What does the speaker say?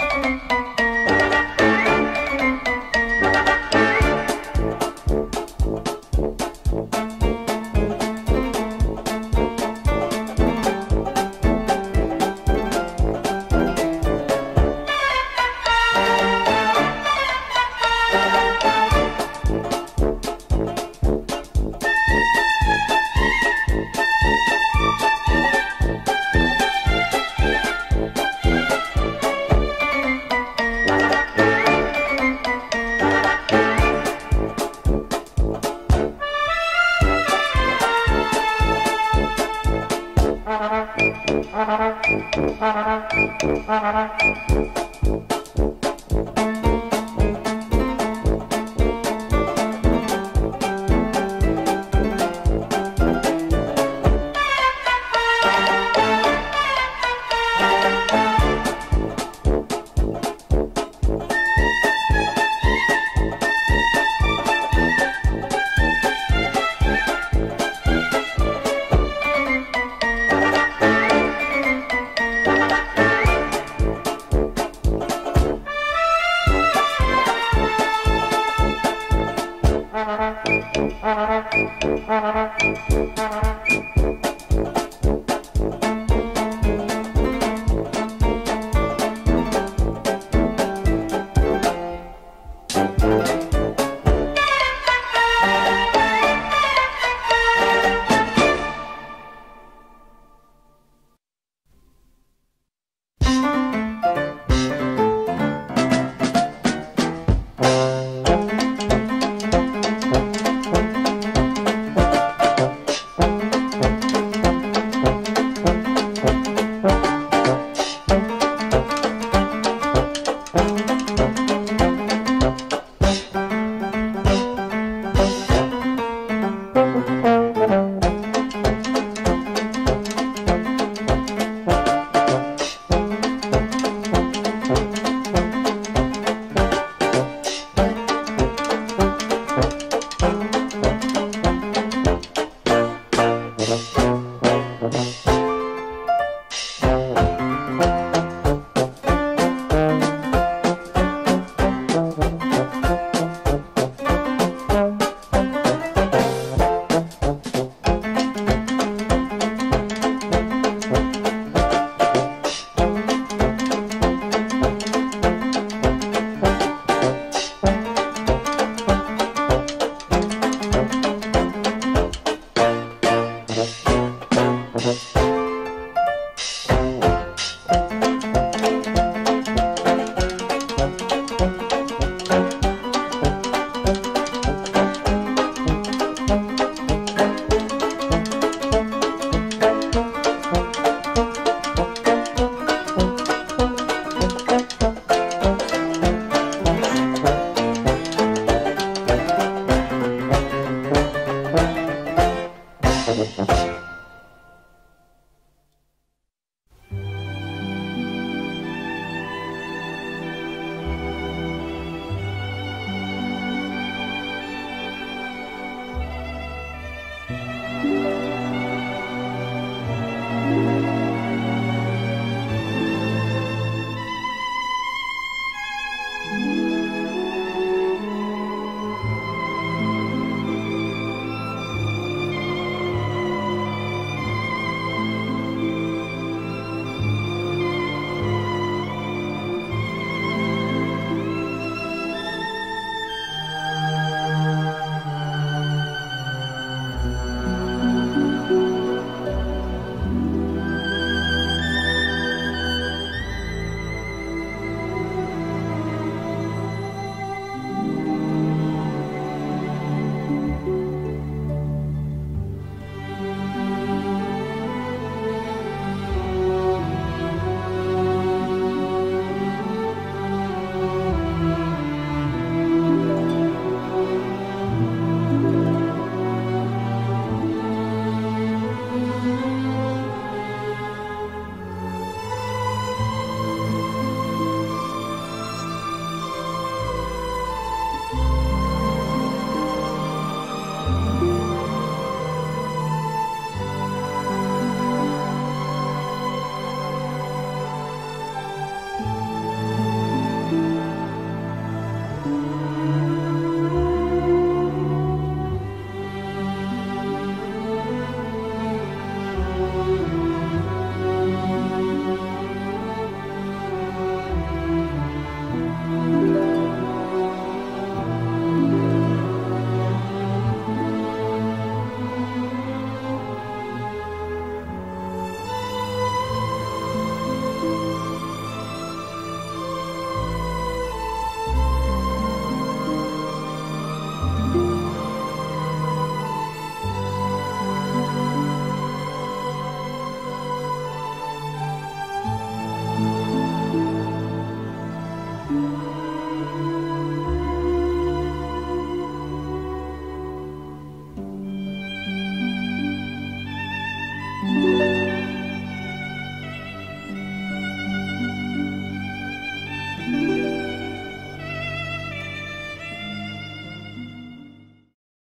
Música Thank you. Música